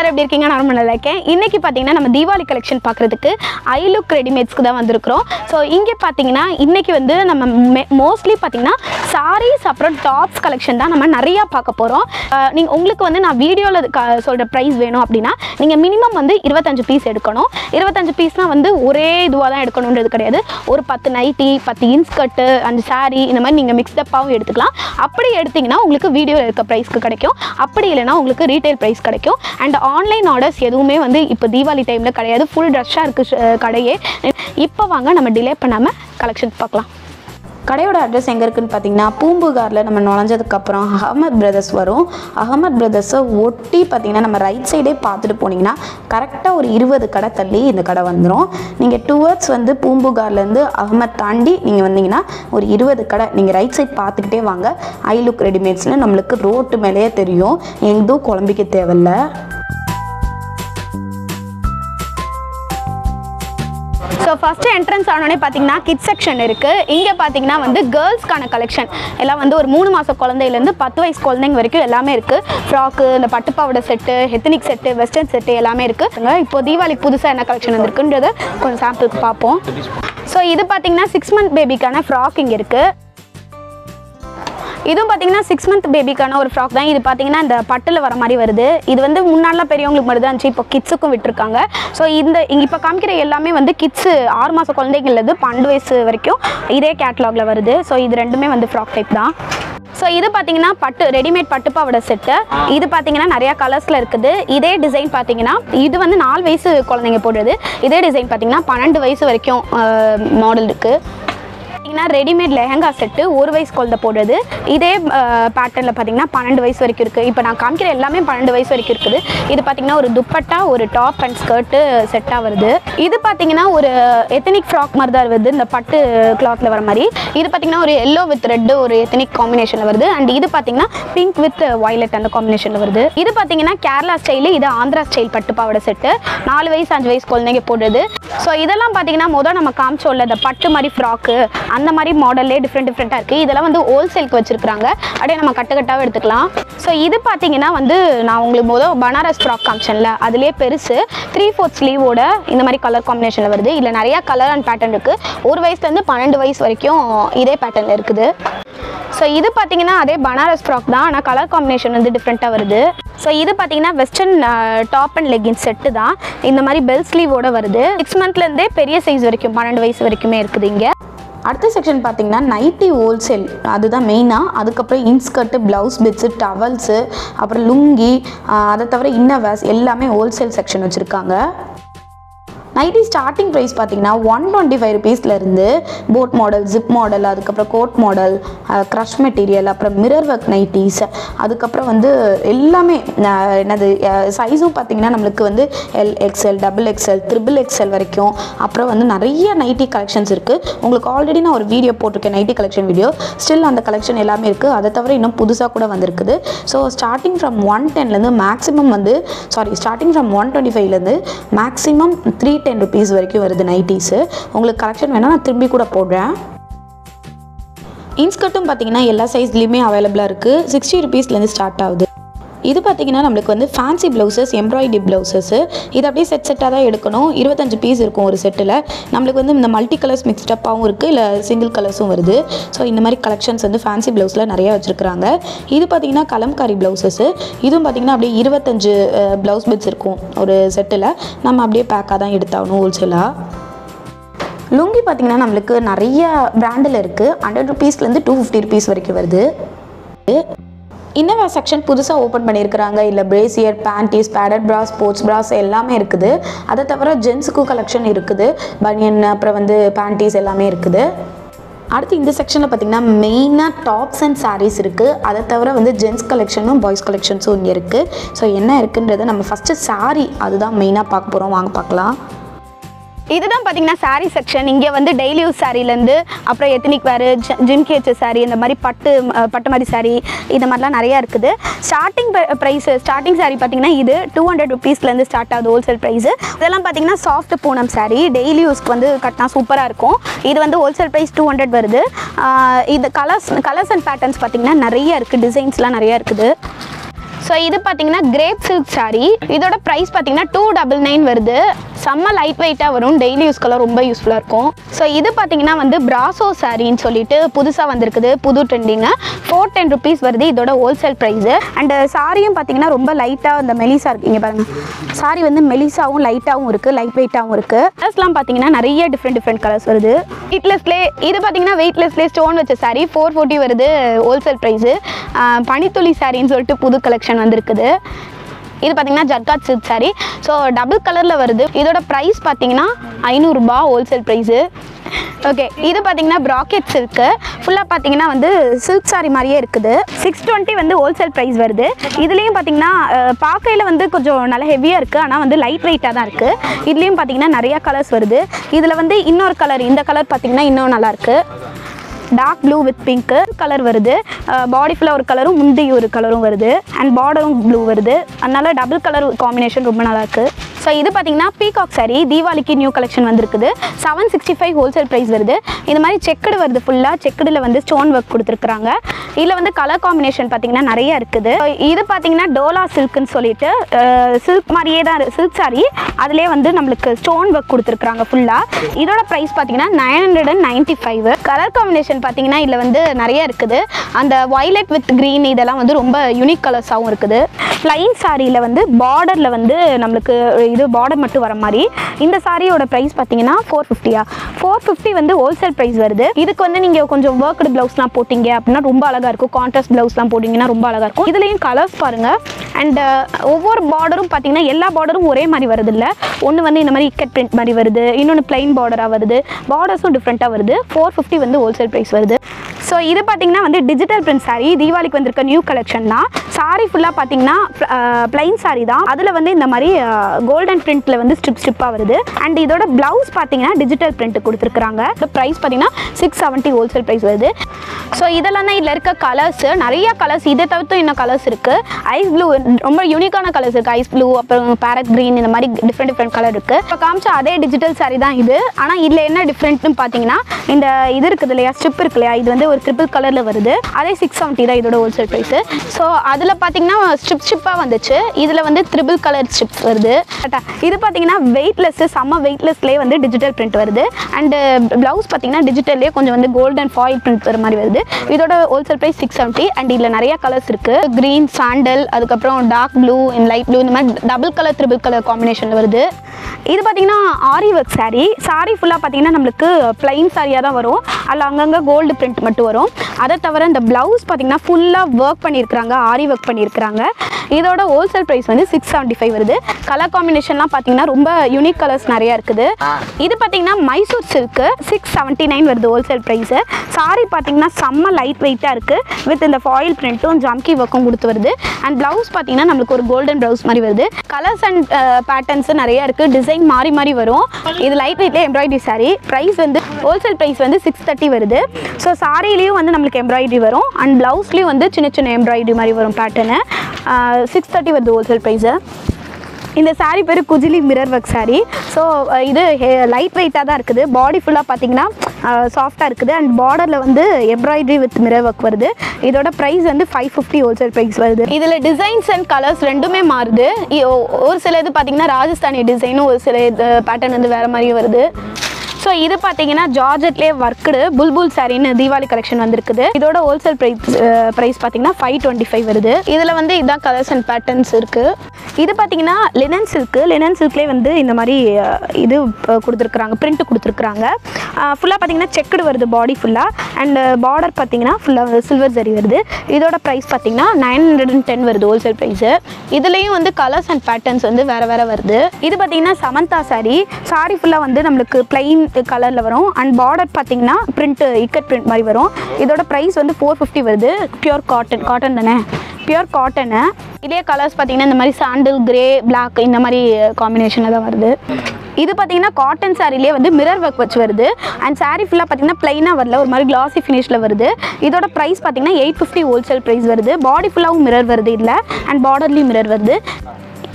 எல்லாரும் எப்படி இருக்கீங்க? நான் ரொம்ப நல்லா இருக்கேன். இன்னைக்கு பார்த்தீங்கன்னா நம்ம தீபாவளி கலெக்ஷன் பார்க்குறதுக்கு ஐ லுக் ரெடிமேட்ஸ்க்கு தான் வந்திருக்கிறோம். ஸோ இங்கே பார்த்தீங்கன்னா இன்றைக்கி வந்து நம்ம மோஸ்ட்லி பார்த்தீங்கன்னா சாரீஸ் அப்புறம் டாப்ஸ் கலெக்ஷன் தான் நம்ம நிறையா பார்க்க போகிறோம் நீங்கள் உங்களுக்கு வந்து நான் வீடியோவில் க சொல்கிற ப்ரைஸ் வேணும் அப்படின்னா நீங்கள் மினிமம் வந்து இருபத்தஞ்சு பீஸ் எடுக்கணும். இருபத்தஞ்சு பீஸ்னால் வந்து ஒரே இதுவாக தான் எடுக்கணுன்றது கிடையாது. ஒரு பத்து நைட்டி பத்து இன்ஸ்கர்ட்டு அந்த சாரீ இந்த மாதிரி நீங்கள் மிக்ஸ்டப்பாகவும் எடுத்துக்கலாம். அப்படி எடுத்தீங்கன்னா உங்களுக்கு வீடியோவில் இருக்க ப்ரைஸ்க்கு கிடைக்கும். அப்படி இல்லைனா உங்களுக்கு ரீட்டைல் ப்ரைஸ் கிடைக்கும். அண்ட் ஆன்லைன் ஆர்டர்ஸ் எதுவுமே வந்து இப்போ தீபாவளி டைமில் கிடையாது. ஃபுல் ரஷ்ஷாக இருக்குது கடையே. இப்போ வாங்க நம்ம டிலே பண்ணாமல் கலெக்ஷன்ஸ் பார்க்கலாம். கடையோட அட்ரஸ் எங்கே இருக்குன்னு பார்த்தீங்கன்னா பூம்புகாரில் நம்ம நுழைஞ்சதுக்கப்புறம் அகமத் பிரதர்ஸ் வரும். அகமத் பிரதர்ஸை ஒட்டி பார்த்தீங்கன்னா நம்ம ரைட் சைடே பார்த்துட்டு போனீங்கன்னா கரெக்டாக ஒரு இருபது கடை தள்ளி இந்த கடை வந்துடும் நீங்கள் டூவர்ட்ஸ் வந்து பூம்புகார்லேருந்து அகமத் தாண்டி நீங்கள் வந்தீங்கன்னா ஒரு இருபது கடை நீங்கள் ரைட் சைட் பார்த்துக்கிட்டே வாங்க. ஐ லுக் ரெடிமேட்ஸ்னு நம்மளுக்கு ரோட்டு மேலேயே தெரியும். எதுவும் குழம்பிக்க தேவையில்ல. ஸோ ஃபஸ்ட்டு என்ட்ரன்ஸ் ஆனோடனே பார்த்தீங்கன்னா கிட் செக்ஷன் இருக்குது இங்கே பார்த்தீங்கன்னா வந்து கேர்ள்ஸ்க்கான கலெக்ஷன் எல்லாம் வந்து ஒரு மூணு மாதம் குழந்தையிலேருந்து பத்து வயசு குழந்தைங்க வரைக்கும் எல்லாமே இருக்குது ஃப்ராக்கு இந்த பட்டுப்பாவோட set ethnic set western set எல்லாமே இருக்குது இப்போ தீபாவளிக்கு புதுசாக என்ன கலெக்ஷன் வந்திருக்குன்றத கொஞ்சம் சாம்பிளுக்கு பார்ப்போம். ஸோ இது பார்த்தீங்கன்னா சிக்ஸ் மந்த் பேபிக்கான ஃப்ராக் இங்கே இருக்குது இதுவும் பார்த்தீங்கன்னா சிக்ஸ் மந்த் பேபிக்கான ஒரு ஃப்ராக் தான். இது பார்த்தீங்கன்னா இந்த பட்டில் வர மாதிரி வருது. இது வந்து முன்னாடிலாம் பெரியவங்களுக்கு மட்டும் தான் இருந்துச்சு இப்போ கிட்ஸுக்கும் விட்டுருக்காங்க. ஸோ இந்த இங்கே இப்போ காமிக்கிற எல்லாமே வந்து கிட்ஸு ஆறு மாதம் குழந்தைங்கள்லேருந்து பன்னெண்டு வயசு வரைக்கும் இதே கேட்லாகில் வருது. ஸோ இது ரெண்டுமே வந்து ஃப்ராக் டைப் தான். ஸோ இது பார்த்தீங்கன்னா பட்டு ரெடிமேட் பட்டுப்பாவோட செட்டு இது பார்த்தீங்கன்னா நிறையா கலர்ஸில் இருக்குது. இதே டிசைன் பார்த்தீங்கன்னா இது வந்து நாலு வயசு குழந்தைங்க போடுறது. இதே டிசைன் பார்த்தீங்கன்னா பன்னெண்டு வயசு வரைக்கும் மாடல் இருக்குது பார்த்தீங்கன்னா ரெடிமேட் லெஹங்கா செட்டு ஒரு வயசு குழந்தை போடுறது. இதே பேட்டர்னில் பார்த்தீங்கன்னா பன்னெண்டு வயசு வரைக்கும் இருக்குது இப்போ நான் காமிக்கிற எல்லாமே பன்னெண்டு வயசு வரைக்கும் இருக்குது. இது பார்த்தீங்கன்னா ஒரு துப்பட்டா ஒரு டாப் அண்ட் ஸ்கர்ட்டு செட்டாக வருது. இது பார்த்தீங்கன்னா ஒரு எத்தனிக் ஃப்ராக் மாதிரி தான் வருது. இந்த பட்டு கிளாத்தில் வர மாதிரி. இது பார்த்தீங்கன்னா ஒரு எல்லோ வித் ரெட்டு ஒரு எத்தனிக் காம்பினேஷனில் வருது. அண்ட் இது பார்த்தீங்கன்னா பிங்க் வித் வயலட் அந்த காம்பினேஷனில் வருது. இது பார்த்தீங்கன்னா கேரளா ஸ்டைலு இது ஆந்திரா ஸ்டைல் பட்டு பட்டுப்பாவோட செட்டு நாலு வயசு அஞ்சு வயசு குழந்தைங்க போடுறது. ஸோ இதெல்லாம் பார்த்தீங்கன்னா முதல் நம்ம காமிச்சோம்ல இந்த பட்டு மாதிரி ஃப்ராக்கு அந்த மாதிரி மாடல்லே டிஃப்ரெண்ட் டிஃப்ரெண்ட்டாக இருக்குது இதெல்லாம் வந்து ஹோல்சேலுக்கு வச்சுருக்காங்க அப்படியே நம்ம கட்டு எடுத்துக்கலாம். ஸோ இது பார்த்தீங்கன்னா வந்து நான் உங்களுக்கு போதும் பனாரஸ் ஃப்ராக் காமிஷனில் அதுலேயே பெருசு. த்ரீ ஃபோர்த் ஸ்லீவோட இந்த மாதிரி கலர் காம்பினேஷனில் வருது. இல்லை நிறையா கலர் அண்ட் பேட்டர்ன் இருக்குது ஒரு வயசுலேருந்து பன்னெண்டு வயசு வரைக்கும் இதே பேட்டர்னில் இருக்குது. ஸோ இது பார்த்தீங்கன்னா அதே பனாரஸ் ஃப்ராக் தான். ஆனால் கலர் காம்பினேஷன் வந்து டிஃப்ரெண்ட்டாக வருது. ஸோ இது பார்த்தீங்கன்னா western top and leggings set தான். இந்த மாதிரி பெல் ஸ்லீவோட வருது. சிக்ஸ் மந்த்லேருந்தே பெரிய சைஸ் வரைக்கும் பன்னெண்டு வயசு வரைக்குமே இருக்குது இங்கே. அடுத்த செக்ஷன் பார்த்தீங்கன்னா நைட்டி ஹோல்சேல் அதுதான் மெயினாக அதுக்கப்புறம் இன்ஸ்கர்ட்டு ப்ளவுஸ் பிட்ஸு டவல்ஸு அப்புறம் லுங்கி அதை தவிர இன்னவர்ஸ் எல்லாமே ஹோல்சேல் செக்ஷன் வச்சுருக்காங்க. நைட்டி ஸ்டார்டிங் ப்ரைஸ் பார்த்தீங்கன்னா ஒன் டுவெண்ட்டி ஃபைவ் ருபீஸ்லேருந்து போட் மாடல் ஜிப் மாடல் அதுக்கப்புறம் கோட் மாடல் க்ரஷ் மெட்டீரியல் அப்புறம் மிரர் ஒர்க் நைட்டிஸ் அதுக்கப்புறம் வந்து எல்லாமே என்னது சைஸும் பார்த்தீங்கன்னா நம்மளுக்கு வந்து L XL double XL triple XL வரைக்கும். அப்புறம் வந்து நிறைய நைட்டி கலெக்ஷன்ஸ் இருக்குது உங்களுக்கு ஆல்ரெடி நான் ஒரு வீடியோ போட்டிருக்கேன் நைட்டி கலெக்ஷன் வீடியோ ஸ்டில் அந்த கலெக்ஷன் எல்லாமே இருக்குது அதை தவிர இன்னும் புதுசாக கூட வந்திருக்குது. ஸோ ஸ்டார்டிங் ஃப்ரம் ஒன் டென்லேருந்து மேக்ஸிமம் வந்து sorry starting from one twenty ஃபைவ்லேருந்து மேக்ஸிமம் த்ரீ டென் ருபீஸ் வரைக்கும் வருது நைட்டிஸு உங்களுக்கு கலெக்ஷன் வேணால் நான் திரும்பி கூட போடுறேன். இன்ஸ்கர்ட்டும் பார்த்தீங்கன்னா எல்லா சைஸ்லேயுமே அவைலபிளாக இருக்குது சிக்ஸ்டி ருபீஸ்லேருந்து ஸ்டார்ட் ஆகுது. இது பார்த்தீங்கன்னா நம்மளுக்கு வந்து ஃபேன்சி ப்ளவுசஸ் எம்ப்ராய்டரி ப்ளவுசஸ்ஸு இது அப்படியே செட் செட்டாக தான் எடுக்கணும். இருபத்தஞ்சு பீஸ் இருக்கும் ஒரு செட்டில் நம்மளுக்கு வந்து இந்த மல்டி கலர்ஸ் மிக்ஸ்டப்பாகவும் இருக்குது இல்லை சிங்கிள் கலர்ஸும் வருது. ஸோ இந்த மாதிரி கலெக்ஷன்ஸ் வந்து ஃபேன்சி ப்ளவுஸில் நிறைய வச்சுருக்குறாங்க. இது பார்த்தீங்கன்னா கலம்காரி ப்ளவுசஸ்ஸு இதுவும் பார்த்தீங்கன்னா அப்படியே இருபத்தஞ்சு ப்ளவுஸ் பிட்ஸ் இருக்கும் ஒரு செட்டில் நம்ம அப்படியே பேக்காக தான் எடுத்தாகணும் ஹோல்சேலாக லுங்கி பார்த்திங்கன்னா நம்மளுக்கு நிறைய பிராண்டில் இருக்குது ஹண்ட்ரட் ருபீஸ்லேருந்து டூ ஃபிஃப்டி ருபீஸ் வரைக்கும் வருது. இன்னவா செக்ஷன் புதுசாக ஓப்பன் பண்ணியிருக்கிறாங்க. இல்லை brassiere panties padded bras sports bras எல்லாமே இருக்குது. அதை தவிர ஜென்ஸுக்கும் கலெக்ஷன் இருக்குது. பனியன் அப்புறம் வந்து பேண்டீஸ் எல்லாமே இருக்குது. அடுத்து இந்த செக்ஷனில் பார்த்தீங்கன்னா மெயினாக டாப்ஸ் அண்ட் சாரீஸ் இருக்குது அதை தவிர வந்து ஜென்ஸ் கலெக்ஷனும் பாய்ஸ் கலெக்ஷன்ஸும் இங்கே இருக்குது ஸோ என்ன இருக்குன்றதை நம்ம ஃபஸ்ட்டு சாரீ அதுதான் மெயினாக பார்க்க போகிறோம் வாங்க பார்க்கலாம். இதுதான் பார்த்தீங்கன்னா சாரீ செக்ஷன் இங்கே வந்து டெய்லி யூஸ் சாரீலேருந்து அப்புறம் எத்தனிக் வேறு ஜிம்கி சாரீ இந்த மாதிரி பட்டு பட்டு மாதிரி saree இந்த மாதிரிலாம் நிறையா இருக்குது. ஸ்டார்டிங் ப்ரைஸ் ஸ்டார்டிங் சாரீ பார்த்தீங்கன்னா இது டூ ஹண்ட்ரட் ருபீஸ்லேருந்து ஸ்டார்ட் ஆகுது ஹோல்சேல் ப்ரைஸு இதெல்லாம் பார்த்தீங்கன்னா சாஃப்ட் பூனம் சாரீ டெய்லி யூஸ்க்கு வந்து கட்டினா சூப்பராக இருக்கும். இது வந்து ஹோல்சேல் ப்ரைஸ் டூ ஹண்ட்ரட் வருது. இது கலர்ஸ் கலர்ஸ் அண்ட் பேட்டர்ன்ஸ் பார்த்தீங்கன்னா நிறைய இருக்குது டிசைன்ஸ்லாம் நிறையா இருக்குது. ஸோ இது பார்த்தீங்கன்னா கிரேப் சில்க் saree. இதோட ப்ரைஸ் பார்த்தீங்கன்னா டூ டபுள் நைன் வருது. செம்ம லைட் வெயிட்டாக வரும் டெய்லி யூஸ்க்கெல்லாம் ரொம்ப யூஸ்ஃபுல்லாக இருக்கும். ஸோ இது பார்த்தீங்கன்னா வந்து பிராசோ சாரின்னு சொல்லிட்டு புதுசாக வந்திருக்குது. புது ட்ரெண்டிங்கு ஃபோர் டென் ருபீஸ் வருது. இதோட ஹோல்சேல் ப்ரைஸு அண்டு சாரியும் பார்த்தீங்கன்னா ரொம்ப லைட்டாக அந்த மெலிசா இருக்கு. இங்கே பாருங்கள் சாரி வந்து மெலிசாவும் லைட்டாகவும் இருக்குது லைட் வெயிட்டாகவும் இருக்குது கலர்ஸ்லாம் பார்த்தீங்கன்னா நிறைய டிஃப்ரெண்ட் டிஃப்ரெண்ட் கலர்ஸ் வருது. வெயிட்லெஸ்லே இது பார்த்தீங்கன்னா வெயிட்லெஸ்லே ஸ்டோன் வச்ச சாரி ஃபோர் ஃபோர்ட்டி வருது ஹோல்சேல் ப்ரைஸு பனித்துளி சாரின்னு சொல்லிட்டு புது கலெக்ஷன் வந்திருக்குது. இது பார்த்தீங்கன்னா jacquard silk saree so double கலரில் வருது. இதோட ப்ரைஸ் பார்த்தீங்கன்னா ஐநூறுரூபா ஹோல்சேல் ப்ரைஸு ஓகே இது பார்த்தீங்கன்னா ப்ராக்கெட் சில்க்கு ஃபுல்லாக பார்த்தீங்கன்னா வந்து சில்க் சாரி மாதிரியே இருக்குது. சிக்ஸ் டுவெண்ட்டி வந்து ஹோல்சேல் ப்ரைஸ் வருது. இதுலேயும் பார்த்தீங்கன்னா பார்க்கையில் வந்து கொஞ்சம் நல்லா ஹெவியாக இருக்குது ஆனால் வந்து லைட் வெயிட்டாக தான் இருக்குது இதுலேயும் பார்த்தீங்கன்னா நிறையா கலர்ஸ் வருது. இதில் வந்து இன்னொரு கலர் இந்த கலர் பார்த்தீங்கன்னா இன்னும் நல்லாயிருக்கு dark blue with pink colour வருது. பாடி ஃபுல்லாக ஒரு கலரும் முந்தி ஒரு கலரும் வருது. அண்ட் பார்டரும் ப்ளூ வருது. அதனால டபுள் கலர் காம்பினேஷன் ரொம்ப நல்லா இருக்கு. ஸோ இது பார்த்தீங்கன்னா பீகாக் saree தீபாவளிக்கு நியூ கலெக்ஷன் வந்துருக்குது. Seven sixty five wholesale price வருது. இது மாதிரி செக்குடு வருது ஃபுல்லாக செக்குடில் வந்து ஸ்டோன் ஒர்க் கொடுத்துருக்குறாங்க. இதில் வந்து கலர் காம்பினேஷன் பார்த்தீங்கன்னா நிறைய இருக்குது. இது பார்த்தீங்கன்னா டோலா சில்க்குன்னு சொல்லிட்டு சில்க் மாதிரியே தான் சில்க் சாரி அதுலேயே வந்து நம்மளுக்கு ஸ்டோன் ஒர்க் கொடுத்துருக்குறாங்க ஃபுல்லாக இதோட ப்ரைஸ் பார்த்தீங்கன்னா nine hundred and ninety five colour combination பார்த்தீங்கன்னா இதில் வந்து நிறைய இருக்குது. அந்த வயலட் வித் க்ரீன் இதெல்லாம் வந்து ரொம்ப யூனிக் கலர்ஸாகவும் இருக்குது. ப்ளைன் சாரியில் வந்து பார்டரில் வந்து நம்மளுக்கு இது பார்டர் மட்டும் வர மாதிரி. இந்த சாரியோட ப்ரைஸ் பார்த்தீங்கன்னா ஃபோர் ஃபிஃப்டியா ஃபோர் ஃபிஃப்டி வந்து ஹோல்சேல் ப்ரைஸ் வருது. இதுக்கு வந்து நீங்கள் கொஞ்சம் ஒர்க்டு ப்ளவுஸ்லாம் போட்டிங்க அப்படின்னா ரொம்ப அழகாக இருக்கும். கான்ட்ராஸ்ட் ப்ளவுஸ்லாம் போட்டிங்கன்னா ரொம்ப அழகாக இருக்கும். இதுலேயும் கலர்ஸ் பாருங்கள் அண்ட் uh, ஒவ்வொரு பார்டரும் பார்த்தீங்கன்னா எல்லா பார்டரும் ஒரே மாதிரி வருது இல்லை ஒன்று வந்து இந்த மாதிரி இக்கட் பிரிண்ட் மாதிரி வருது. இன்னொன்று பிளைன் பார்டராக வருது. பார்டர்ஸும் டிஃப்ரெண்ட்டாக வருது. ஃபோர் ஃபிஃப்டி வந்து ஹோல்சேல் ப்ரைஸ் வருது. ஸோ இது பார்த்தீங்கன்னா வந்து டிஜிட்டல் பிரிண்ட் சாரீ தீபாவளிக்கு வந்திருக்க நியூ கலெக்ஷன் தான். சாரீ ஃபுல்லாக பார்த்தீங்கன்னா பிளைன் சாரீ தான். அதில் வந்து இந்த மாதிரி கோல்டன் பிரிண்ட்டில் வந்து ஸ்ட்ரிப் ஸ்ட்ரிப்பாக வருது. அண்ட் இதோட ப்ளவுஸ் பார்த்தீங்கன்னா டிஜிட்டல் பிரிண்ட் கொடுத்துருக்குறாங்க. ப்ரைஸ் பார்த்தீங்கன்னா சிக்ஸ் செவன்ட்டி ஹோல்சேல் ப்ரைஸ் வருது. ஸோ இதெல்லாம் தான் இதில் இருக்க கலர்ஸ் நிறைய கலர்ஸ் இதை தவிர்த்து இன்னும் கலர்ஸ் இருக்குது ஐஸ் ப்ளூ ரொம்ப யூனிக்கான கலர்ஸ் இருக்குது ஐஸ் ப்ளூ அப்புறம் பேரட் க்ரீன் இந்த மாதிரி டிஃப்ரெண்ட் டிஃப்ரெண்ட் கலர் இருக்குது இப்போ காமிச்ச அதே டிஜிட்டல் சாரீ தான் இது. ஆனால் இதில் என்ன டிஃப்ரெண்ட்னு பார்த்தீங்கன்னா இந்த இது இருக்குது இல்லையா? ஸ்ட்ரிப் இருக்கு இல்லையா? இது வந்து ஒரு ட்ரிபிள் கலரில் வருது. அதே சிக்ஸ் செவன்ட்டி தான் இதோட ஹோல்சேல் ப்ரைஸு ஸோ அதில் பார்த்தீங்கன்னா ஸ்ட்ரிப் ஸ்ட்ரிப்பாக வந்துச்சு. இதில் வந்து ட்ரிபிள் கலர் ஸ்ட்ரிப்ஸ் வருது. இது பார்த்தீங்கன்னா வெயிட்லெஸ்ஸு செம்ம வெயிட்லெஸ்லேயே வந்து டிஜிட்டல் பிரிண்ட் வருது. அண்டு ப்ளவுஸ் பார்த்தீங்கன்னா டிஜிட்டல்லே கொஞ்சம் வந்து கோல்டன் ஃபாயில் பிரிண்ட் வர மாதிரி வருது. இதோட wholesale price six seventy and இதில் நிறைய கலர்ஸ் இருக்குது க்ரீன் சாண்டல் அதுக்கப்புறம் dark blue and light blue இந்த மாதிரி டபுள் கலர் ட்ரிபிள் கலர் காம்பினேஷனில் வருது. இது பார்த்தீங்கன்னா ஆரி ஒர்க் சாரீ சாரீ ஃபுல்லாக பார்த்தீங்கன்னா நம்மளுக்கு ப்ளைன் சாரியாக தான் வரும். அதில் அங்கங்கே கோல்டு பிரிண்ட் மட்டும் வரும். அதை தவிர இந்த ப்ளவுஸ் பார்த்தீங்கன்னா ஃபுல்லாக ஒர்க் பண்ணியிருக்கிறாங்க ஆரி ஒர்க் பண்ணியிருக்கிறாங்க. இதோட ஹோல்சேல் ப்ரைஸ் வந்து சிக்ஸ் செவன்ட்டி ஃபைவ் வருது கலர் காம்பினேஷன்லாம் பார்த்தீங்கன்னா ரொம்ப யூனிக் கலர்ஸ் நிறையா இருக்குது. இது பார்த்தீங்கன்னா Mysore silk six seventy nine வருது ஹோல்சேல் ப்ரைஸு சாரி பார்த்தீங்கன்னா செம்ம லைட் வெயிட்டாக இருக்குது வித் இந்த ஃபாயில் பிரிண்ட்டும் ஜம்கி ஒர்க்கும் கொடுத்து வருது. அண்ட் ப்ளவுஸ் பார்த்தீங்கன்னா நம்மளுக்கு ஒரு கோல்டன் ப்ளவுஸ் மாதிரி வருது. கலர்ஸ் அண்ட் பேட்டர்ன்ஸு நிறைய இருக்குது டிசைன் மாறி மாறி வரும். இது லைட் வெயிட்டில் எம்ப்ராய்டரி சாரி ப்ரைஸ் வந்து ஹோல்சேல் ப்ரைஸ் வந்து சிக்ஸ் தேர்ட்டி வருது. ஸோ சாரிலையும் வந்து நம்மளுக்கு எம்ப்ராய்டரி வரும். அண்ட் ப்ளவுஸ்லேயும் வந்து சின்ன சின்ன எம்ப்ராய்டரி மாதிரி வரும் பேட்டர்னு சிக்ஸ் தேர்ட்டி வருது ஹோல்சேல் ப்ரைஸு இந்த சாரீ பேர் குஜிலி மிரர் ஒர்க் சாரீ ஸோ இது லைட் வெயிட்டாக தான் இருக்குது. பாடி ஃபுல்லாக பார்த்தீங்கன்னா சாஃப்டாக இருக்குது. அண்ட் பார்டரில் வந்து எம்ப்ராய்டரி வித் மிரர் ஒர்க் வருது. இதோட ப்ரைஸ் வந்து ஃபைவ் ஃபிஃப்டி ஹோல்சேல் ப்ரைஸ் வருது. இதில் டிசைன்ஸ் அண்ட் கலர்ஸ் ரெண்டுமே மாறுது. ஒரு சில இது பார்த்தீங்கன்னா ராஜஸ்தானி டிசைனும் ஒரு சில இது பேட்டர்ன் வந்து வேறு மாதிரி வருது. ஸோ இது பார்த்தீங்கன்னா ஜார்ஜெட்லேயே ஒர்க்குடு புல்புல் சாரின்னு தீபாவளி கலெக்ஷன் வந்திருக்குது. இதோட ஹோல்சேல் ப்ரைஸ் ப்ரைஸ் பார்த்தீங்கன்னா ஃபைவ் டுவெண்ட்டி ஃபைவ் வருது. இதில் வந்து இதான் கலர்ஸ் அண்ட் பேட்டர்ன்ஸ் இருக்குது இது பார்த்தீங்கன்னா லினன் சில்க்கு லினன் சில்க்லேயே வந்து இந்த மாதிரி இது கொடுத்துருக்குறாங்க பிரிண்ட் கொடுத்துருக்குறாங்க. ஃபுல்லாக பார்த்தீங்கன்னா செக்குடு வருது பாடி ஃபுல்லாக அண்ட் பார்டர் பார்த்தீங்கன்னா ஃபுல்லாக சில்வர் ஜரி வருது. இதோட ப்ரைஸ் பார்த்தீங்கன்னா நைன் ஹண்ட்ரட் அண்ட் டென் வருது ஹோல்சேல் ப்ரைஸு இதுலேயும் வந்து கலர்ஸ் அண்ட் பேட்டர்ன்ஸ் வந்து வேறு வேறு வருது. இது பார்த்தீங்கன்னா சமந்தா saree. சாரி ஃபுல்லாக வந்து நம்மளுக்கு பிளைன் கலரில் வரும். அண்ட் பார்டர் பார்த்தீங்கன்னா பிரிண்ட் இக்கட் பிரிண்ட் மாதிரி வரும். இதோட ப்ரைஸ் வந்து ஃபோர் ஃபிஃப்டி வருது. பியூர் காட்டன் காட்டன் தானே? பியூர் காட்டனு இதே கலர்ஸ் பார்த்தீங்கன்னா இந்த மாதிரி சாண்டில் கிரே பிளாக் இந்த மாதிரி காம்பினேஷனில் தான் வருது. இது பார்த்தீங்கன்னா காட்டன் சாரிலே வந்து மிரர் ஒர்க் வச்சு வருது. அண்ட் சாரீ ஃபுல்லாக பார்த்தீங்கன்னா பிளைனாக வரல ஒரு மாதிரி கிளாசி ஃபினிஷில் வருது. இதோட ப்ரைஸ் பார்த்தீங்கன்னா எயிட் ஃபிஃப்டி ஹோல்சேல் ப்ரைஸ் வருது. பாடி ஃபுல்லாகவும் மிரர் வருது இதில். அண்ட் பார்டர்லேயும் மிரர் வருது.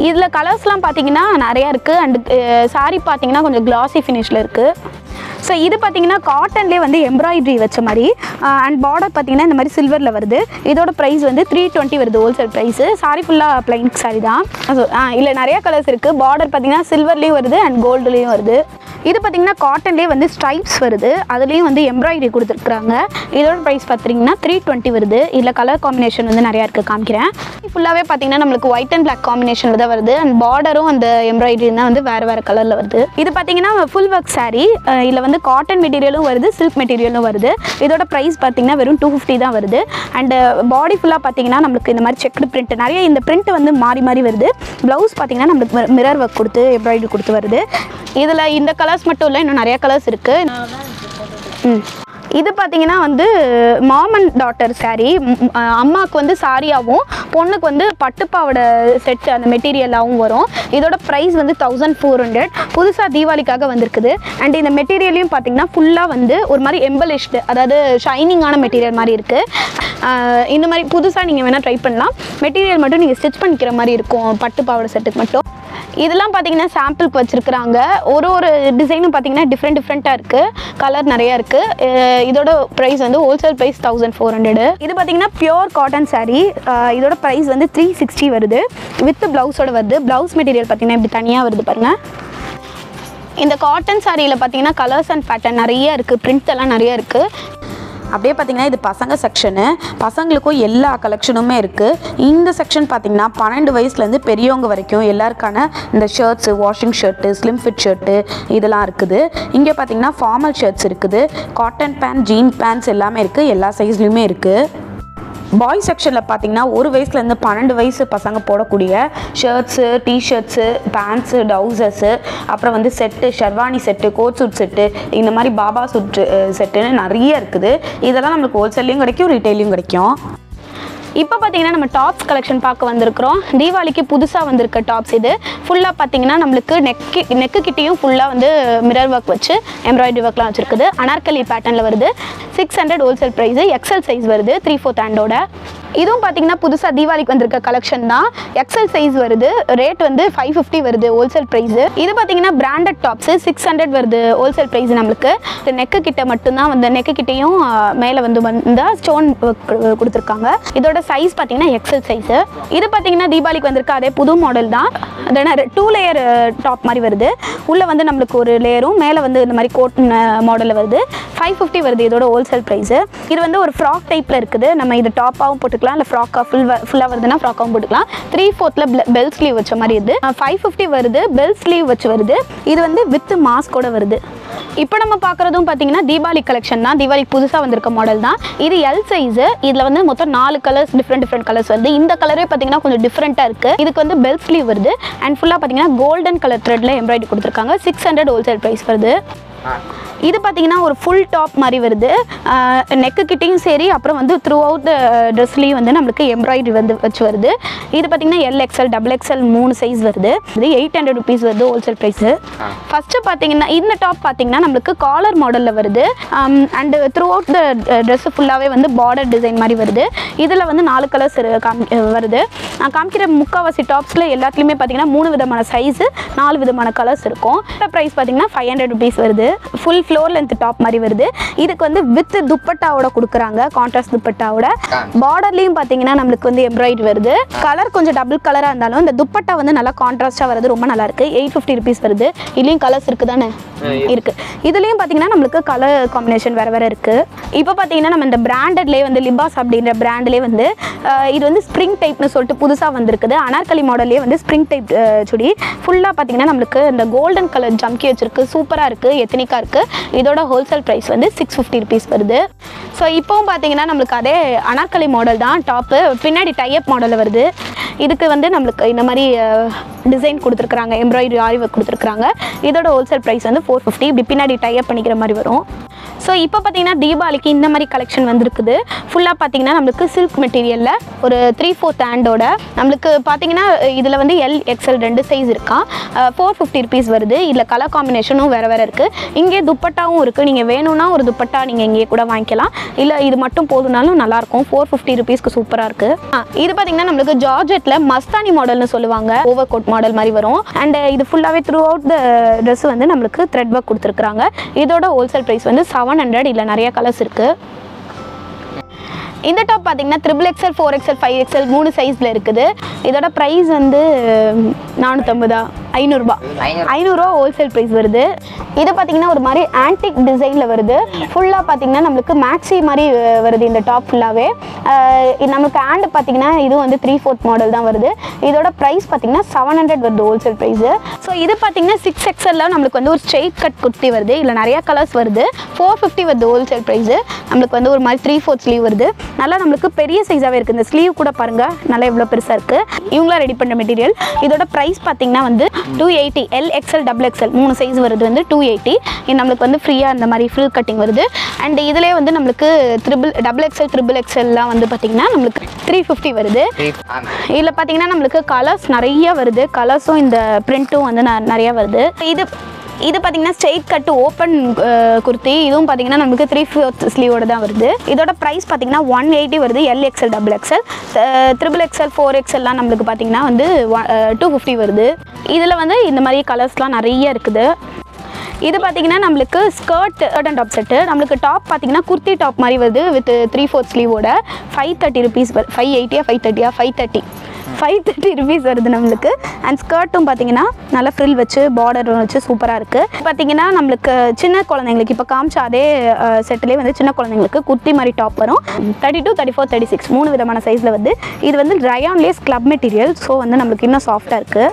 இதில் கலர்ஸ்லாம் பார்த்தீங்கன்னா நிறையா இருக்குது அண்டு saree பார்த்தீங்கன்னா கொஞ்சம் கிளாசி ஃபினிஷில் இருக்குது ஸோ இது பார்த்தீங்கன்னா காட்டன்லேயே வந்து எம்ப்ராய்டரி வச்ச மாதிரி அண்ட் பார்டர் பார்த்தீங்கன்னா இந்த மாதிரி சில்வரில் வருது. இதோட ப்ரைஸ் வந்து த்ரீ டுவெண்ட்டி வருது ஹோல்சேல் ப்ரைஸு சாரி ஃபுல்லாக பிளைன் சாரி தான். இல்லை நிறையா கலர்ஸ் இருக்குது பார்டர் பார்த்தீங்கன்னா சில்வர்லேயும் வருது அண்ட் கோல்டுலேயும் வருது. இது பார்த்தீங்கன்னா காட்டன்லேயே வந்து ஸ்ட்ரைப்ஸ் வருது. அதுலேயும் வந்து எம்ப்ராய்டரி கொடுத்துருக்குறாங்க. இதோட ப்ரைஸ் பார்த்தீங்கன்னா த்ரீ டுவெண்ட்டி வருது. இதில் கலர் காம்பினேஷன் வந்து நிறையா இருக்குது காமிக்கிறேன். ஃபுல்லாகவே பார்த்தீங்கன்னா நம்மளுக்கு ஒயிட் அண்ட் பிளாக் காம்பினேஷனில் தான் வருது. அண்ட் பார்டரும் அந்த எம்ப்ராய்டரி தான் வந்து வேறு வேறு கலரில் வருது. இது பார்த்தீங்கன்னா ஃபுல் ஒர்க் சாரீ இதில் வந்து காட்டன் மெட்டீரியலும் வருது சில்க் மெட்டீரியலும் வருது. இதோட ப்ரைஸ் பார்த்தீங்கன்னா வெறும் டூ ஃபிஃப்டி தான் வருது. அண்ட் பாடி ஃபுல்லாக பார்த்தீங்கன்னா நம்மளுக்கு இந்த மாதிரி செக்டு பிரிண்ட் நிறைய இந்த பிரிண்ட் வந்து மாறி மாறி வருது. ப்ளவுஸ் பார்த்தீங்கன்னா நம்மளுக்கு மிரர் ஒர்க் கொடுத்து எம்ப்ராய்டரி கொடுத்து வருது. இதில் இந்த கலர் கலர்ஸ் மட்டும் இல்லை இன்னும் நிறைய கலர்ஸ் இருக்குது ம். இது பார்த்தீங்கன்னா வந்து மாமன் டாட்டர் சாரீ அம்மாவுக்கு வந்து சாரியாகவும் பொண்ணுக்கு வந்து பட்டுப்பாவோட செட் அந்த மெட்டீரியலாகவும் வரும். இதோட ப்ரைஸ் வந்து தௌசண்ட் ஃபோர் ஹண்ட்ரட் புதுசாக தீபாவளிக்காக வந்திருக்குது. அண்ட் இந்த மெட்டீரியலையும் பார்த்தீங்கன்னா ஃபுல்லாக வந்து ஒரு மாதிரி எம்பலிஷ்டு அதாவது ஷைனிங்கான மெட்டீரியல் மாதிரி இருக்குது இந்த மாதிரி புதுசாக நீங்கள் வேணால் ட்ரை பண்ணலாம். மெட்டீரியல் மட்டும் நீங்கள் ஸ்டிச் பண்ணிக்கிற மாதிரி இருக்கும் பட்டுப்பாவோட செட்டுக்கு மட்டும். இதெல்லாம் பார்த்தீங்கன்னா சாம்பிளுக்கு வச்சுருக்குறாங்க. ஒரு ஒரு டிசைனும் பார்த்தீங்கன்னா டிஃப்ரெண்ட் டிஃப்ரெண்ட்டாக இருக்குது கலர் நிறையா இருக்குது இதோட ப்ரைஸ் வந்து wholesale price thousand four hundred இது பார்த்தீங்கன்னா பியோர் காட்டன் சாரீ இதோட ப்ரைஸ் வந்து த்ரீ சிக்ஸ்டி வருது. வித் ப்ளவுஸோட வருது. ப்ளவுஸ் மெட்டீரியல் பார்த்தீங்கன்னா இப்படி தனியாக வருது பாருங்கள் இந்த காட்டன் சாரியில் பார்த்தீங்கன்னா கலர்ஸ் அண்ட் பேட்டர்ன் நிறைய இருக்குது பிரிண்ட்ஸ் எல்லாம் நிறைய இருக்குது அப்படியே பார்த்தீங்கன்னா இது பசங்க செக்ஷனு பசங்களுக்கும் எல்லா கலெக்ஷனுமே இருக்குது இந்த செக்ஷன் பார்த்தீங்கன்னா பன்னெண்டு வயசுலேருந்து பெரியவங்க வரைக்கும் எல்லாருக்கான இந்த shirts washing shirt slim fit shirt இதெல்லாம் இருக்குது. இங்கே பார்த்தீங்கன்னா ஃபார்மல் ஷர்ட்ஸ் இருக்குது. காட்டன் பேண்ட் ஜீன் பேண்ட்ஸ் எல்லாமே இருக்குது எல்லா சைஸ்லையுமே இருக்குது பாய் செக்ஷனில் பார்த்தீங்கன்னா ஒரு வயசுலேருந்து பன்னெண்டு வயசு பசங்க போடக்கூடிய ஷர்ட்ஸு டிஷர்ட்ஸு பேண்ட்ஸு டவுசர்ஸு அப்புறம் வந்து set sherwani set coat suit set இந்த மாதிரி பாபா சூட் செட்டுன்னு நிறைய இருக்குது. இதெல்லாம் நம்மளுக்கு ஹோல்சேல்லையும் கிடைக்கும் ரீட்டைலையும் கிடைக்கும். இப்போ பார்த்தீங்கன்னா நம்ம டாப்ஸ் கலெக்ஷன் பார்க்க வந்திருக்கிறோம். தீபாவளிக்கு புதுசாக வந்திருக்க டாப்ஸ் இது. ஃபுல்லாக பார்த்தீங்கன்னா நம்மளுக்கு நெக்கு நெக்கு கிட்டேயும் ஃபுல்லாக வந்து மிரர் ஒர்க் வச்சு எம்ப்ராய்டரி ஒர்க்லாம் வச்சுருக்குது. அனார்கலி பேட்டர்னில் வருது. Six hundred wholesale price XL size வருது த்ரீ ஃபோர்த் ஹேண்டோட இதுவும் பார்த்தீங்கன்னா புதுசாக தீபாவளிக்கு வந்திருக்க கலெக்ஷன் தான். எக்ஸல் சைஸ் வருது. ரேட் வந்து ஃபைவ் ஃபிஃப்டி வருது ஹோல்சேல் ப்ரைஸு இது பார்த்தீங்கன்னா பிராண்டட் டாப்ஸு சிக்ஸ் ஹண்ட்ரட் வருது ஹோல்சேல் ப்ரைஸ் நம்மளுக்கு. நெக்கு கிட்ட மட்டும்தான் வந்து நெக்கு கிட்டேயும் மேலே வந்து வந்தால் ஸ்டோன் கொடுத்துருக்காங்க. இதோட சைஸ் பார்த்தீங்கன்னா எக்ஸல் சைஸு இது பார்த்தீங்கன்னா தீபாவளிக்கு வந்திருக்க அதே புது மாடல் தான். அதனால் டூ லேயர் டாப் மாதிரி வருது. உள்ளே வந்து நம்மளுக்கு ஒரு லேயரும் மேலே வந்து இந்த மாதிரி கோட் மாடலில் வருது. ஃபைவ் ஃபிஃப்டி வருது இதோட ஹோல்சேல் ப்ரைஸு இது வந்து ஒரு ஃப்ராக் டைப்பில் இருக்குது. நம்ம இது டாப்பாகவும் போட்டுக்கலாம். இல்லை ஃப்ராக்காக ஃபுல் ஃபுல்லாக வருதுன்னா ஃப்ராக்காகவும் போட்டுக்கலாம். த்ரீ ஃபோர்த்தில் பெல் ஸ்லீவ் வச்ச மாதிரி இது. ஃபைவ் ஃபிஃப்டி வருது. பெல் ஸ்லீவ் வச்சு வருது. இது வந்து வித் மாஸ்கோட வருது. இப்போ நம்ம பார்க்குறதும் பார்த்தீங்கன்னா தீபாவளி கலெக்ஷன் தான். தீபாவளிக்கு புதுசாக வந்திருக்க மாடல் தான். இது எல் சைஸு இதில் வந்து மொத்தம் நாலு கலர்ஸ் டிஃப்ரெண்ட் டிஃப்ரெண்ட் கலர்ஸ் வருது. இந்த கலரே பார்த்தீங்கன்னா கொஞ்சம் டிஃப்ரெண்ட்டாக இருக்குது இதுக்கு வந்து பெல் ஸ்லீவ் வருது. அண்ட் ஃபுல்லாக பார்த்தீங்கன்னா கோல்டன் கலர் த்ரெட்டில் எம்ப்ராய்டரி கொடுத்துருக்காங்க. சிக்ஸ் ஹண்ட்ரட் ஹோல்சேல் ப்ரைஸ் வருது. இது பார்த்தீங்கன்னா ஒரு ஃபுல் டாப் மாதிரி வருது. நெக்கு கிட்டேயும் சரி அப்புறம் வந்து த்ரூ அவுட் ட்ரெஸ்லேயும் வந்து நம்மளுக்கு எம்ப்ராய்டரி வந்து வச்சு வருது. இது பார்த்தீங்கன்னா எல் எக்ஸ்எல் டபுள் எக்ஸ்எல் மூணு சைஸ் வருது. இது எயிட் ஹண்ட்ரட் ருபீஸ் வருது ஹோல்சேல் ப்ரைஸு ஃபஸ்ட்டு பார்த்தீங்கன்னா இந்த டாப் பார்த்தீங்கன்னா நம்மளுக்கு காலர் மாடலில் வருது. And throughout the dress ஃபுல்லாகவே வந்து பார்டர் டிசைன் மாதிரி வருது. இதில் வந்து நாலு கலர்ஸ் வருது. நான் காமிக்கிற முக்கால்வாசி டாப்ஸில் எல்லாத்துலேயுமே பார்த்தீங்கன்னா மூணு விதமான சைஸு நாலு விதமான கலர்ஸ் இருக்கும். ப்ரைஸ் பார்த்தீங்கன்னா ஃபைவ் ஹண்ட்ரட் ருபீஸ் வருது. ஃபுல் ஃப்ளோர் லென்த் டாப் மாதிரி வருது. இதுக்கு வந்து வித் துப்பட்டாவோட கொடுக்குறாங்க கான்ட்ராஸ்ட் துப்பட்டாவோட. பார்டர்லேயும் பார்த்தீங்கன்னா நம்மளுக்கு வந்து எம்ப்ராய்டரி வருது. கலர் கொஞ்சம் டபுள் கலராக இருந்தாலும் இந்த துப்பட்டா வந்து நல்லா கான்ட்ராஸ்ட்டாக வருது ரொம்ப நல்லா இருக்கு. எயிட் ஃபிஃப்டி ருபீஸ் வருது. இதுலேயும் கலர்ஸ் இருக்குது தானே இருக்கு. இதுலேயும் பார்த்தீங்கன்னா நம்மளுக்கு கலர் காம்பினேஷன் வேறு வேறு இருக்குது இப்போ பார்த்தீங்கன்னா நம்ம இந்த பிராண்டட்லேயே வந்து லிபாஸ் அப்படின்ற பிராண்ட்லேயே வந்து இது வந்து ஸ்ப்ரிங் டைப்னு சொல்லிட்டு புதுசாக வந்திருக்குது. அனார்கலி மாடல்லே வந்து ஸ்ப்ரிங் டைப் சுடி. ஃபுல்லாக பார்த்தீங்கன்னா நம்மளுக்கு இந்த கோல்டன் கலர் ஜம்கி வச்சிருக்கு. சூப்பராக இருக்குது யூனிக்காக இருக்குது இதோட ஹோல்சேல் ப்ரைஸ் வந்து சிக்ஸ் ஃபிஃப்டி ருபீஸ் வருது. ஸோ இப்போவும் பார்த்தீங்கன்னா நம்மளுக்கு அதே அனார்கலி மாடல் தான். டாப்பு பின்னாடி டைப் மாடலில் வருது. இதுக்கு வந்து நம்மளுக்கு இந்த மாதிரி டிசைன் கொடுத்துருக்குறாங்க. எம்ப்ராய்டரி ஆரி ஒர்க் கொடுத்துருக்குறாங்க. இதோட ஹோல்சேல் ப்ரைஸ் வந்து ஃபோர் ஃபிஃப்டி இப்படி பின்னாடி டைப் பண்ணிக்கிற மாதிரி வரும். ஸோ இப்போ பார்த்தீங்கன்னா தீபாவளிக்கு இந்த மாதிரி கலெக்ஷன் வந்திருக்குது. ஃபுல்லாக பார்த்தீங்கன்னா நம்மளுக்கு சில்க் மெட்டீரியலில் ஒரு த்ரீ ஃபோர்த் ஹேண்டோட நம்மளுக்கு பார்த்தீங்கன்னா இதில் வந்து எல் எக்ஸ்எல் ரெண்டு சைஸ் இருக்கா. ஃபோர் ஃபிஃப்டி ருபீஸ் வருது. இதில் கலர் காம்பினேஷனும் வேறு வேறு இருக்குது இங்கே துப்பட்டாவும் இருக்குது நீங்கள் வேணும்னா ஒரு துப்பட்டா நீங்கள் இங்கேயே கூட வாங்கிக்கலாம். இல்லை இது மட்டும் போதுனாலும் நல்லாயிருக்கும் ஃபோர் ஃபிஃப்டி ருபீஸ்க்கு சூப்பராக இருக்குது இது பார்த்தீங்கன்னா நம்மளுக்கு ஜார்ஜெட்டில் மஸ்தானி மாடல்னு சொல்லுவாங்க. ஓவர் கோட் மாடல் மாதிரி வரும். அண்ட் இது ஃபுல்லாகவே த்ரூ அவுட் த ட்ரெஸ் வந்து நம்மளுக்கு த்ரெட் ஒர்க் கொடுத்துருக்குறாங்க. இதோட ஹோல்சேல் ப்ரைஸ் வந்து செவன் ஹண்ட்ரட் இல்லை நிறைய கலர்ஸ் இருக்குது இந்த டாப் பார்த்தீங்கன்னா triple XL four XL five XL மூணு சைஸில் இருக்குது. இதோட ப்ரைஸ் வந்து நானூற்றம்பதா ஐநூறுரூபா ஐநூறுரூவா ஹோல்சேல் ப்ரைஸ் வருது. இது பார்த்தீங்கன்னா ஒரு மாதிரி ஆன்டிக் டிசைனில் வருது. ஃபுல்லாக பார்த்தீங்கன்னா நம்மளுக்கு மேக்ஸி மாதிரி வருது இந்த டாப் ஃபுல்லாகவே நமக்கு ஹேண்டு பார்த்தீங்கன்னா இது வந்து த்ரீ ஃபோர்த் மாடல் தான் வருது. இதோட ப்ரைஸ் பார்த்தீங்கன்னா செவன் ஹண்ட்ரட் வருது ஹோல்சேல் ப்ரைஸு ஸோ இது பார்த்தீங்கன்னா சிக்ஸ் எக்ஸ்எல்ல நம்மளுக்கு வந்து ஒரு ஸ்ட்ரெயிட் கட் குர்த்தி வருது. இல்லை நிறையா கலர்ஸ் வருது. ஃபோர் ஃபிஃப்டி வருது ஹோல்சேல் ப்ரைஸு நம்மளுக்கு வந்து ஒரு மாதிரி த்ரீ ஃபோர்த் ஸ்லீவ் வருது. நல்லா நம்மளுக்கு பெரிய சைஸாகவே இருக்குது இந்த ஸ்லீவ் கூட பாருங்கள் நல்லா எவ்வளோ பெருசாக இருக்குது இவங்களாம் ரெடி பண்ண மெட்டீரியல் இதோட ப்ரைஸ் பார்த்தீங்கன்னா வந்து two eighty L XL double XL மூணு சைஸ் வருது வந்து டூ எயிட்டி இது நம்மளுக்கு வந்து ஃப்ரீயாக இந்த மாதிரி ஃபில் கட்டிங் வருது. அண்ட் இதிலே வந்து நம்மளுக்கு த்ரிபிள் டபுள் எக்ஸ்எல் த்ரிபிள் எக்ஸ்எல்லாம் வந்து பார்த்திங்கன்னா நம்மளுக்கு த்ரீ ஃபிஃப்டி வருது. இதில் பார்த்தீங்கன்னா நம்மளுக்கு கலர்ஸ் நிறைய வருது. கலர்ஸும் இந்த ப்ரிண்ட்டும் வந்து ந- வருது. இது இது பார்த்தீங்கன்னா ஸ்ட்ரெயிட் கட்டு ஓப்பன் குர்த்தி. இதுவும் பார்த்தீங்கன்னா நமக்கு த்ரீ ஃபோர்த் ஸ்லீவோட தான் வருது. இதோட ப்ரைஸ் பார்த்தீங்கன்னா ஒன் எயிட்டி வருது L XL double XL triple XL four எக்ஸ்எல்லாம் நம்மளுக்கு பார்த்தீங்கன்னா வந்து டூ ஃபிஃப்டி வருது. இதில் வந்து இந்த மாதிரி கலர்ஸ்லாம் நிறைய இருக்குது. இது பார்த்தீங்கன்னா நம்மளுக்கு skirt shirt and top set நம்மளுக்கு டாப் பார்த்தீங்கன்னா குர்த்தி டாப் மாதிரி வருது வித் த்ரீ ஃபோர்த் ஸ்லீவோட ஃபைவ் தேர்ட்டி ருபீஸ் ஃபைவ் எயிட்டியா five தேர்ட்டியா five thirty five thirty rupees வருது நம்மளுக்கு. அண்ட் ஸ்கர்ட்டும் பார்த்தீங்கன்னா நல்லா ஃப்ரில் வச்சு பார்டர் வச்சு சூப்பராக இருக்குது பார்த்தீங்கன்னா நம்மளுக்கு சின்ன குழந்தைங்களுக்கு இப்போ காமிச்ச அதே செட்டிலே வந்து சின்ன குழந்தைங்களுக்கு குர்த்தி மாதிரி டாப் வரும். Thirty two thirty four thirty six மூணு விதமான சைஸில் வந்து இது வந்து ரயான்லேஸ் கிளப் மெட்டீரியல் ஸோ வந்து நம்மளுக்கு இன்னும் சாஃப்டாக இருக்குது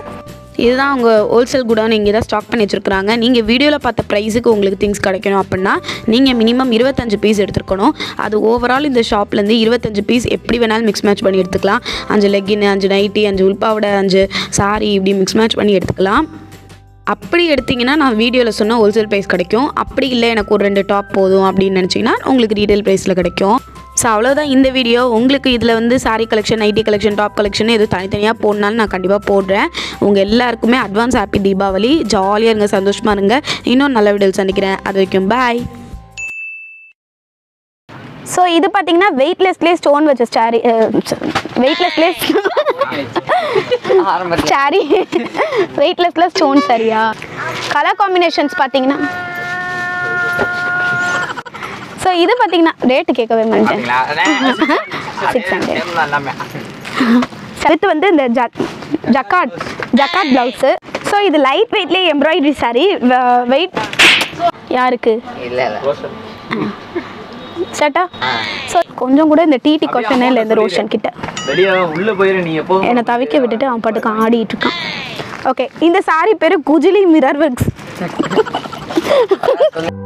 இதுதான் அவங்க ஹோல்சேல் குடோன் இங்கே தான் ஸ்டாக் பண்ணி வச்சுருக்குறாங்க. நீங்கள் வீடியோவில் பார்த்த ப்ரைஸுக்கு உங்களுக்கு திங்ஸ் கிடைக்கணும் அப்படின்னா நீங்கள் மினிமம் இருபத்தஞ்சு பீஸ் எடுத்துருக்கணும். அது ஓவரால் இந்த ஷாப்லேருந்து இருபத்தஞ்சு பீஸ் எப்படி வேணாலும் மிக்ஸ் மேட்ச் பண்ணி எடுத்துக்கலாம். அஞ்சு லெக்கின் அஞ்சு நைட்டி அஞ்சு உள்பாவோட அஞ்சு சாரி இப்படி மிக்ஸ் மேட்ச் பண்ணி எடுத்துக்கலாம். அப்படி எடுத்தீங்கன்னா நான் வீடியோவில் சொன்ன ஹோல்சேல் ப்ரைஸ் கிடைக்கும். அப்படி இல்லை எனக்கு ஒரு ரெண்டு டாப் போதும் அப்படின்னு நினச்சிங்கன்னா உங்களுக்கு ரீட்டைல் ப்ரைஸில் கிடைக்கும். ஸோ அவ்வளோதான் இந்த வீடியோ உங்களுக்கு இதில் வந்து saree collection nighty collection top collection எதுவும் தனித்தனியாக போடனாலும் நான் கண்டிப்பாக போடுறேன். உங்கள் எல்லாருக்குமே அட்வான்ஸ் ஹாப்பி தீபாவளி. ஜாலியாக இருங்க சந்தோஷமாக இருங்க. இன்னும் நல்ல வீடியோ சந்திக்கிறேன். அது வரைக்கும் பாய் ஸோ இது பார்த்தீங்கன்னா வெயிட்லெஸ்லேயே ஸ்டோன் வச்ச சாரி வெயிட்லெஸ்லேயே சாரி வெயிட்லெஸ்ல ஸ்டோன் சரியா கலர் காம்பினேஷன்ஸ் பார்த்தீங்கன்னா ஸோ இது பார்த்தீங்கன்னா ரேட்டு கேட்கவே மாட்டேன். சிக்ஸ் ஹண்ட்ரட் அடுத்து வந்து இந்த ஜக் ஜக்காட் ஜக்காட் ப்ளவுஸு ஸோ இது லைட் வெயிட்லேயே எம்ப்ராய்டரி சாரி வெயிட் யாருக்கு? செட்டா ஸோ கொஞ்சம் கூட இந்த டிடி கொஷனே இல்லை இந்த ரோஷன் கிட்ட. என்னை தவிக்க விட்டுட்டு அவன் பாட்டுக்கு ஆடிட்டு இருக்கான். ஓகே இந்த சாரி பேர் குஜிலி மிரர் ஒர்க்ஸ்